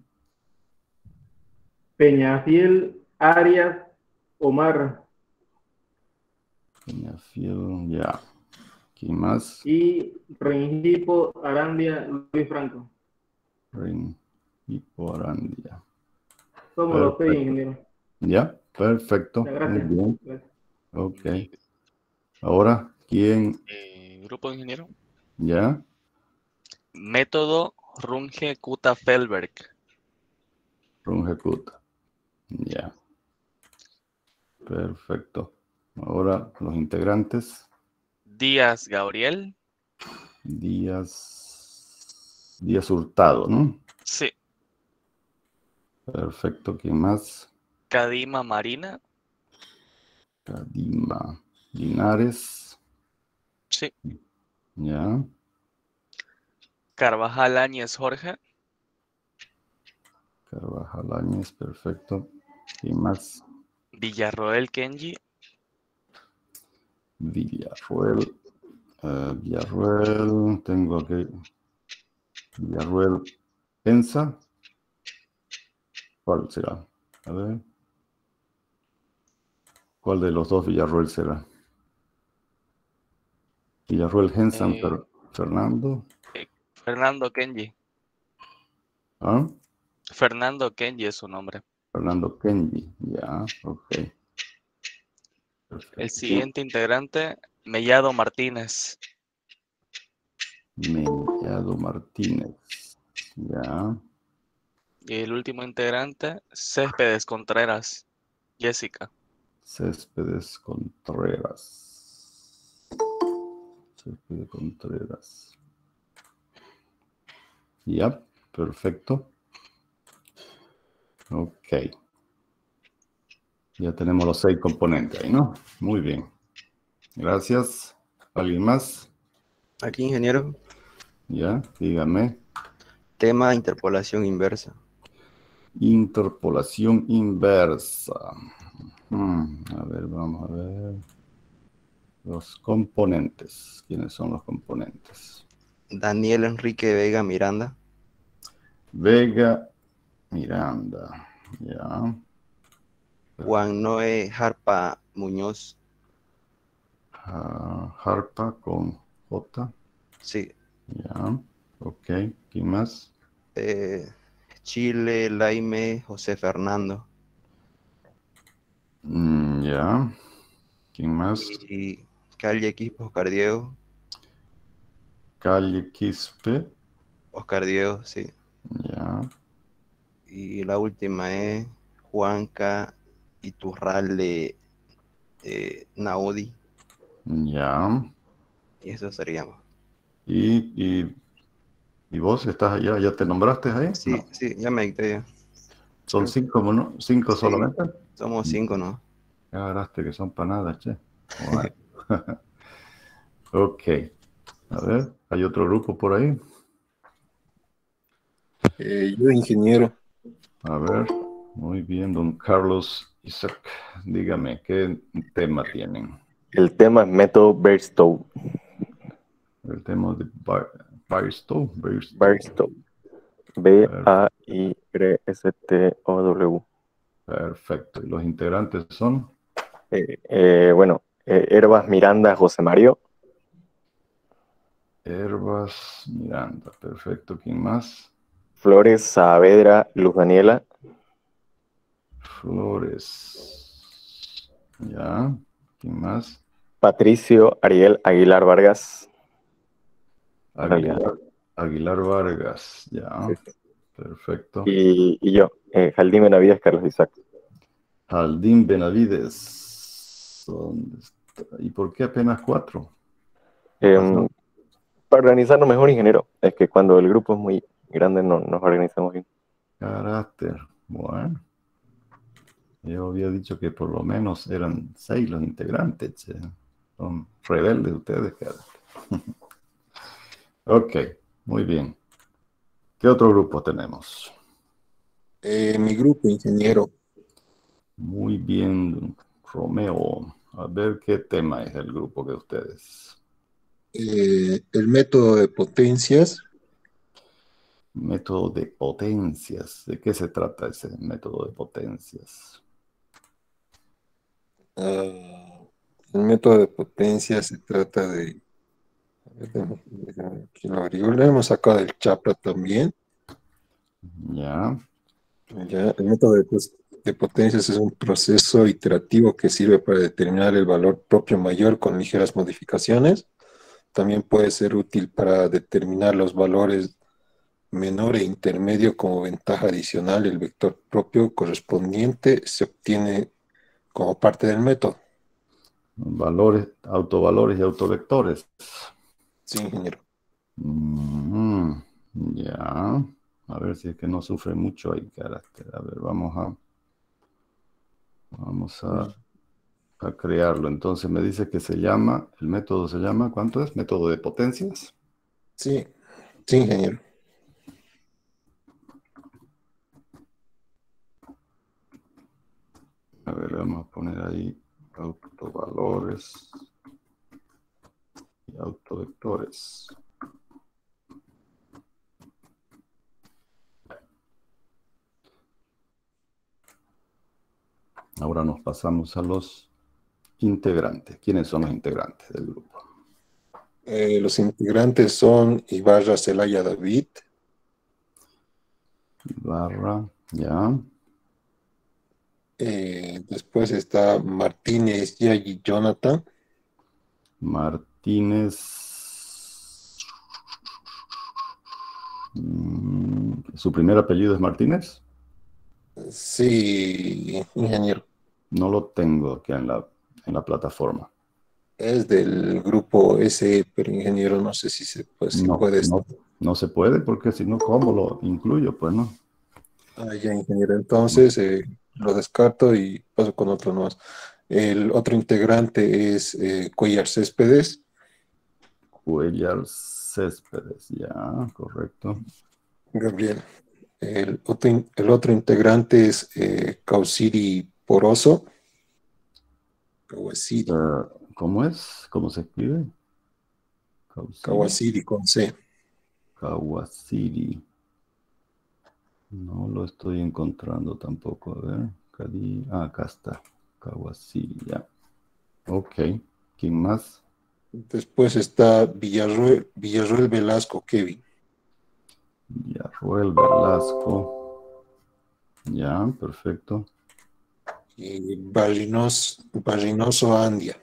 Peñafiel, Arias, Omar. Peñafiel, ya. ¿Quién más? Y Rengipo, Arandia, Luis Franco. Ren Hipo Arandia. Somos los seis, Perfecto. ingeniero. Ya, perfecto. Muchas Muy gracias. bien. Gracias. Ok. Ahora, ¿quién? eh, grupo de ingeniero. Ya. Método Runge Kuta Felberg. Rungecuta. Ya. Perfecto. Ahora, los integrantes. Díaz Gabriel. Díaz. Díaz Hurtado, ¿no? Sí. Perfecto. ¿Quién más? Kadima Marina. Cadima. Linares. Sí. Ya. Carvajal Áñez Jorge. Carvajal Áñez, perfecto. ¿Quién más? Villarroel Kenji. Villarruel. eh, Villarruel. Tengo aquí. Villarruel. Pensa. ¿Cuál será? A ver. ¿Cuál de los dos Villarruel será? Villarruel Hensan Eh. Fer- Fernando. Fernando Kenji. ¿Ah? Fernando Kenji es su nombre. Fernando Kenji. Ya, ok. Perfecto. El siguiente integrante, Mellado Martínez. Mellado Martínez. Ya. Y el último integrante, Céspedes Contreras. Jessica. Céspedes Contreras. Céspedes Contreras. Ya, perfecto. Ok. Ya tenemos los seis componentes ahí, ¿no? Muy bien. Gracias. ¿Alguien más? Aquí, ingeniero, Ya, dígame. tema interpolación inversa. Interpolación inversa. Hmm, a ver, vamos a ver. Los componentes. ¿Quiénes son los componentes? Daniel Enrique Vega Miranda, Vega Miranda. Ya. Juan Noé Harpa Muñoz, Ah, Harpa con J. sí, Ya. Ok. ¿Quién más? eh, Chile Laime José Fernando Mm, ya. ¿Quién más? y Calle Equipo Oscar Diego, Calle Quispe. Oscar Diego, sí, Ya. y la última es Juanca Iturralde eh, Naudi, Ya. y eso seríamos. ¿Y, y, y vos estás allá? ¿Ya te nombraste ahí? Sí, No. sí, ya me dicté ya. ¿Son cinco, ¿no? ¿Cinco Sí. solamente? Somos cinco, ¿no? Ya agarraste que son panadas, che. [LAUGHS] [LAUGHS] Ok. A ver, ¿hay otro grupo por ahí? Eh, yo, ingeniero, A ver, muy bien, don Carlos Isaac. Dígame, ¿qué tema tienen? El tema es método Bairstow. El tema de Bar Barstow. Barstow. Bairstow. B-A-I-R-S-T-O-W. Perfecto. ¿Y los integrantes son? Eh, eh, bueno, eh, Herbas Miranda José Mario. Herbas Miranda. Perfecto. ¿Quién más? Flores Saavedra Luz Daniela. Flores. Ya. ¿Quién más? Patricio Ariel Aguilar Vargas. Aguilar, Aguilar Vargas. Ya. Perfecto. Y, y yo, eh, Jaldín Benavides Carlos Isaac. Jaldín Benavides. ¿Dónde está? ¿Y por qué apenas cuatro? Em, para organizarnos mejor, ingeniero. Es que cuando el grupo es muy grande no nos organizamos bien. Carácter. Bueno. Yo había dicho que por lo menos eran seis los integrantes. che. Son rebeldes ustedes, carácter. [LAUGHS] ok, muy bien. ¿Qué otro grupo tenemos? eh, mi grupo, ingeniero, Muy bien, Romeo. A ver qué tema es el grupo de ustedes. eh, el método de potencias, Método de potencias. ¿De qué se trata ese método de potencias? ah, el método de potencias se trata de, aquí lo averiguo. lo hemos sacado del Chapra también. Ya. Ya, el método de, pues, de potencias es un proceso iterativo que sirve para determinar el valor propio mayor con ligeras modificaciones. También puede ser útil para determinar los valores menor e intermedio como ventaja adicional. El vector propio correspondiente se obtiene como parte del método. Valores, autovalores y autovectores. Sí, ingeniero. Mm, ya. A ver si es que no sufre mucho ahí carácter. A ver, vamos a. Vamos a, a crearlo. Entonces me dice que se llama, el método se llama, ¿cuánto es? Método de potencias. Sí, sí, ingeniero. A ver, vamos a poner ahí autovalores y autovectores. Ahora nos pasamos a los integrantes. ¿Quiénes son los integrantes del grupo? Eh, los integrantes son Ibarra Celaya David, Barra, ya. eh, después está Martínez Yagi Jonathan, Martínez. Mm, ¿Su primer apellido es Martínez? sí, ingeniero. No lo tengo aquí en la, en la plataforma. Es del grupo S, pero ingeniero, no sé si se puede. Si no, puede no, no se puede porque si no, ¿cómo lo incluyo? Pues no. Ah, ya, ingeniero. Entonces eh, lo descarto y paso con otro más. El otro integrante es eh, Cuellar Céspedes. Cuellar Céspedes, ya, correcto. Gabriel. El otro, el otro integrante es eh, Causiri Poroso. Kawasiri. Eh, ¿Cómo es? ¿Cómo se escribe? Kawasiri con C. Kawasiri. No lo estoy encontrando tampoco. A ver. Ah, acá está. Kawasiri, ya. Ok. ¿Quién más? Después está Villarroel, Villarroel Velasco Kevin. Villarruel Velasco. Ya, perfecto. Y Barrinos, Barrinoso Andia.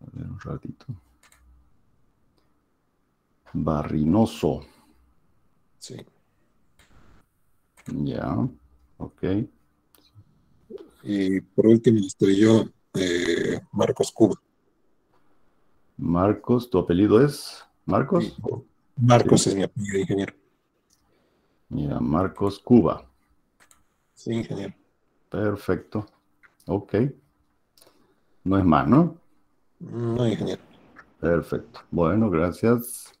A ver un ratito. Barrinoso. Sí. Ya, ok. Y por último estoy yo, eh, Marcos Cuba. Marcos, ¿tu apellido es Marcos? Marcos Sí. es mi apellido, ingeniero. Ya, Marcos Cuba. Sí, ingeniero. Perfecto. Ok. No es más, ¿no? No, ingeniero. Perfecto. Bueno, gracias.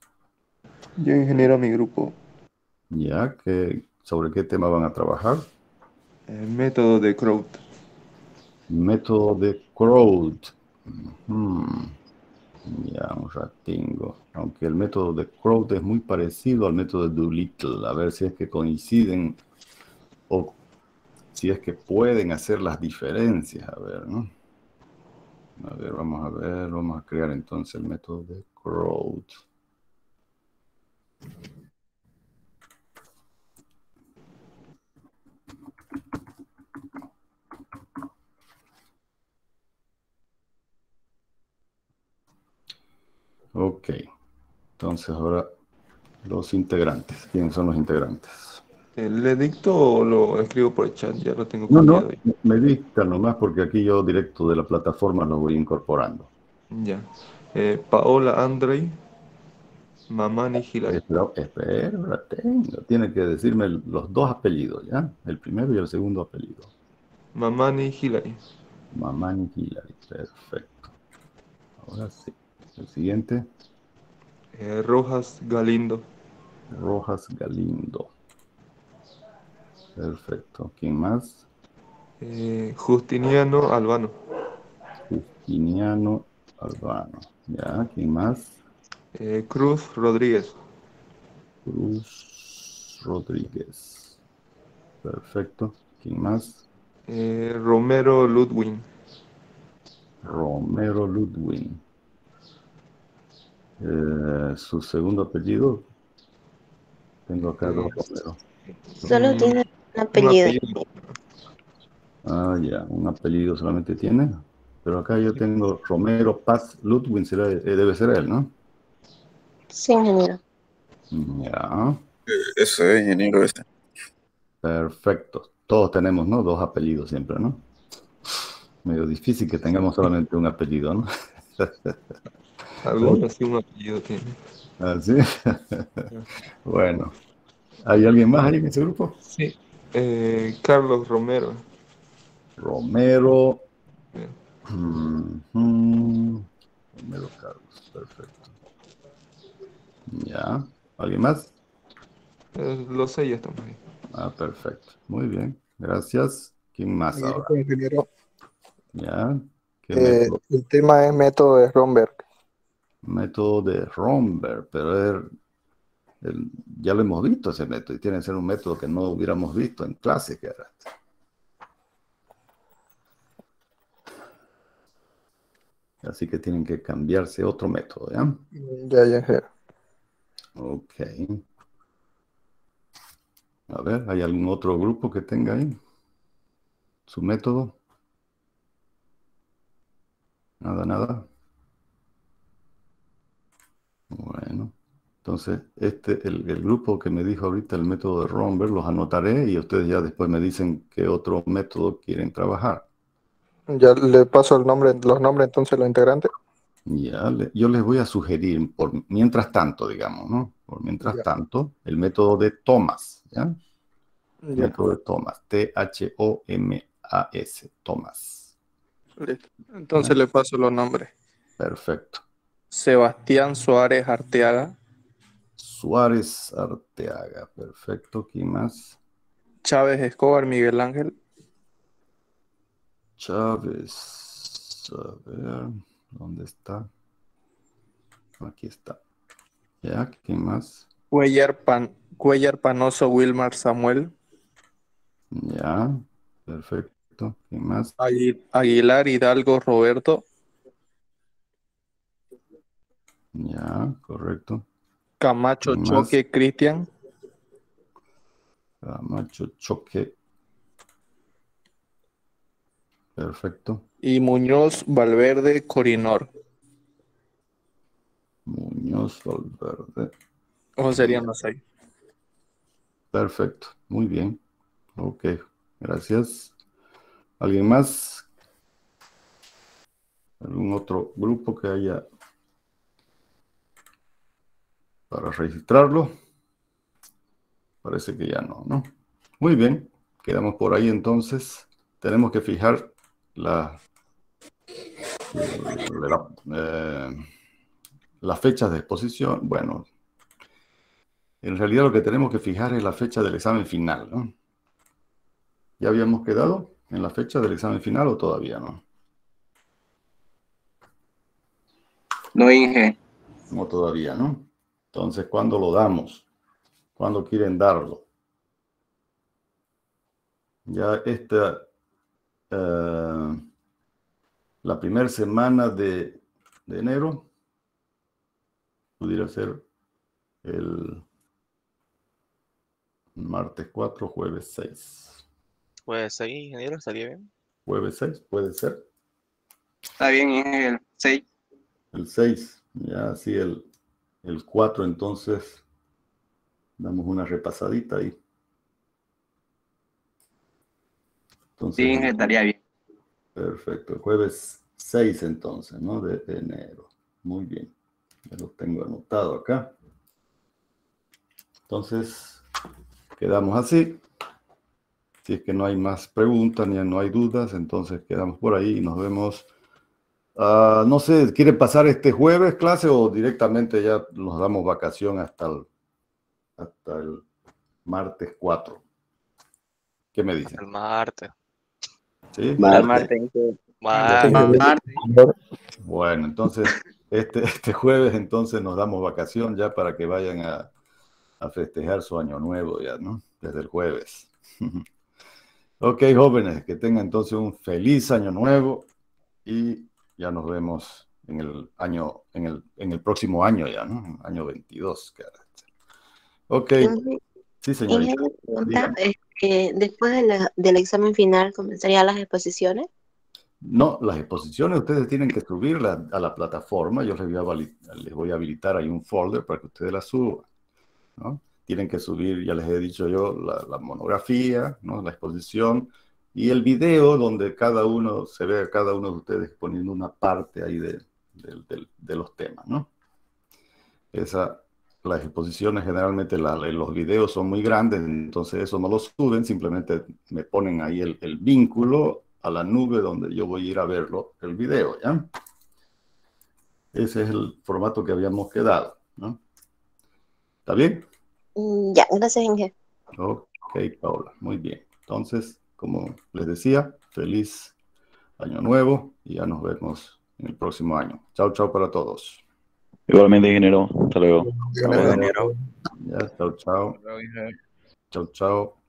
Yo ingeniero mi grupo. Ya, que, ¿sobre qué tema van a trabajar? El método de Crowd. Método de Crowd. Ya, un ratingo. Aunque el método de Crowd es muy parecido al método de Doolittle. A ver si es que coinciden o si es que pueden hacer las diferencias. A ver, ¿no? A ver, vamos a ver. Vamos a crear entonces el método de Crowd. Ok. Entonces ahora los integrantes. ¿Quiénes son los integrantes? ¿Le dicto o lo escribo por el chat? Ya lo tengo No, no, copiado. me dictan nomás porque aquí yo directo de la plataforma lo voy incorporando. Ya. Eh, Paola Andrei, Mamani Hilary. Espera, tengo. Tiene que decirme los dos apellidos, ¿ya? El primero y el segundo apellido. Mamani Hilary. Mamani Hillary. Perfecto. Ahora sí. El siguiente, Eh, Rojas Galindo. Rojas Galindo. Perfecto. ¿Quién más? Eh, Justiniano Albano. Justiniano Albano. ¿Ya? ¿Quién más? Eh, Cruz Rodríguez. Cruz Rodríguez. Perfecto. ¿Quién más? Eh, Romero Ludwin. Romero Ludwig. Eh, su segundo apellido. Tengo acá dos Romero. Solo tiene un un apellido. apellido. Ah, ya, un apellido solamente tiene. Pero acá yo tengo Romero Paz Ludwig, será, eh, debe ser él, ¿no? Sí, ingeniero. Ya, Eso es ingeniero ese. perfecto. Todos tenemos, ¿no? Dos apellidos siempre, ¿no? Medio difícil que tengamos solamente un apellido, ¿no? [LAUGHS] Algunos sí un apellido tiene. Así. [LAUGHS] Bueno, ¿hay alguien más ahí en ese grupo? Sí. Eh, Carlos Romero. Romero. Romero Carlos, perfecto. Ya, ¿alguien más? Eh, los estamos ahí. Ah, perfecto. Muy bien, gracias. ¿Quién más ahora? Ingeniero, Ya, ¿qué eh, el tema es método de Romberg. Método de Romberg, pero er- el- ya lo hemos visto ese método y tiene que ser un método que no hubiéramos visto en clase, que era. Así que tienen que cambiarse otro método, ¿ya? Ya, ya, ingeniero. Ok. A ver, ¿hay algún otro grupo que tenga ahí su método? Nada, nada. Bueno, entonces este, el, el grupo que me dijo ahorita el método de Romberg, los anotaré y ustedes ya después me dicen qué otro método quieren trabajar. Ya le paso el nombre, los nombres entonces de los integrantes. Ya, le- yo les voy a sugerir, por mientras tanto, digamos, ¿no? Por mientras Ya. tanto, el método de Thomas, ¿ya? Método de Thomas, T-H-O-M-A-S, Thomas. Listo. Entonces le paso los nombres. Perfecto. Sebastián Suárez Arteaga, Suárez Arteaga, perfecto. ¿Quién más? Chávez Escobar Miguel Ángel, Chávez. A ver, ¿dónde está? Aquí está. ¿Ya? ¿Quién más? Cuellar, Pan, Cuellar Panoso Wilmar Samuel, Ya, perfecto. ¿Quién más? Agui- Aguilar Hidalgo Roberto, Ya, correcto. Camacho. Choque Cristian, Camacho Choque. Perfecto. y Muñoz Valverde Corinor. Muñoz Valverde. O serían los seis. Perfecto. Muy bien. Ok. Gracias. ¿Alguien más? ¿Algún otro grupo que haya para registrarlo? Parece que ya no, ¿no? Muy bien. Quedamos por ahí entonces. Tenemos que fijar la, la- eh, las fechas de exposición. Bueno, en realidad lo que tenemos que fijar es la fecha del examen final, ¿no? ¿Ya habíamos quedado en la fecha del examen final o todavía no? No, Inge. No todavía, ¿no? Entonces, ¿cuándo lo damos? ¿Cuándo quieren darlo? Ya esta, eh, la primera semana de, de enero, pudiera ser el martes 4, jueves 6. Pues ahí, ingeniero, estaría bien. Jueves 6, puede ser. Está bien, el 6. El 6, ya así el, el 4, entonces damos una repasadita ahí. Entonces, Sí, estaría bien. Perfecto, el jueves 6 entonces, ¿no? De enero. Muy bien, ya lo tengo anotado acá. Entonces, quedamos así. Si es que no hay más preguntas ni no hay dudas, entonces quedamos por ahí y nos vemos. Ah, no sé, ¿quieren pasar este jueves clase o directamente ya nos damos vacación hasta el, hasta el martes 4? ¿Qué me dicen? El martes. ¿Sí? Martes. Martes. Bueno, entonces, este, este jueves entonces nos damos vacación ya para que vayan a, a festejar su año nuevo ya, ¿no? Desde el jueves. [LAUGHS] Ok, jóvenes, que tengan entonces un feliz año nuevo y ya nos vemos en el año, en el, en el próximo año ya, ¿no? Año 22. caray. Ok, sí, señorita. pregunta, Dígame. es que después de la- del examen final comenzarían las exposiciones. No, las exposiciones ustedes tienen que subirlas a la plataforma. Yo les voy a, les voy a habilitar ahí un folder para que ustedes las suban. ¿no? Tienen que subir, ya les he dicho yo, la, la monografía, ¿no? la exposición y el video donde cada uno se ve a cada uno de ustedes poniendo una parte ahí de, de- de- de los temas. ¿no? Esa, las exposiciones generalmente la- los videos son muy grandes, entonces eso no lo suben, simplemente me ponen ahí el, el vínculo a la nube donde yo voy a ir a verlo, el video, ¿ya? Ese es el formato que habíamos quedado, ¿no? ¿Está bien? Mm, Ya, gracias, Inge. Ok, Paula, muy bien. Entonces, como les decía, feliz año nuevo y ya nos vemos en el próximo año. Chao, chao para todos. Igualmente, ingeniero. Hasta luego. Ya, chao, chao. Chao, chao.